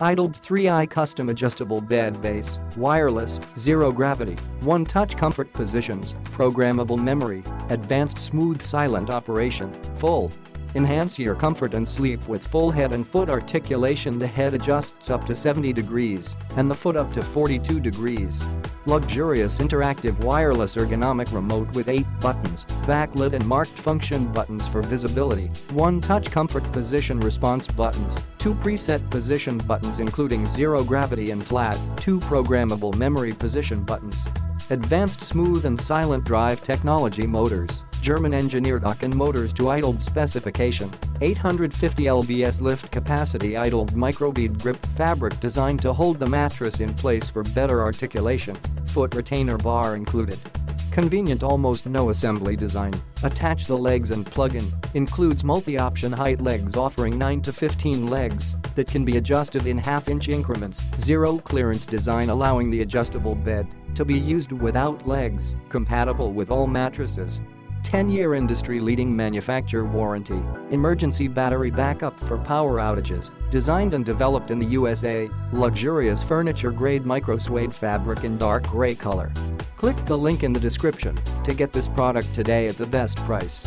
iDealBed 3i custom adjustable bed base, wireless, zero gravity, one-touch comfort positions, programmable memory, advanced smooth silent operation, full. Enhance your comfort and sleep with full head and foot articulation. The head adjusts up to 70 degrees and the foot up to 42 degrees. Luxurious interactive wireless ergonomic remote with 8 buttons, backlit and marked function buttons for visibility, one touch comfort position response buttons, two preset position buttons including zero gravity and flat, two programmable memory position buttons. Advanced smooth and silent drive technology motors, German engineered OKIN motors to iDealBed specification, 850 lbs lift capacity iDealBed microbead grip fabric designed to hold the mattress in place for better articulation, foot retainer bar included. Convenient almost no assembly design, attach the legs and plug in, includes multi-option height legs offering 9 to 15 legs that can be adjusted in half-inch increments, zero clearance design allowing the adjustable bed to be used without legs, compatible with all mattresses, 10-year industry-leading manufacturer warranty, emergency battery backup for power outages, designed and developed in the USA, luxurious furniture-grade micro-suede fabric in dark gray color. Click the link in the description to get this product today at the best price.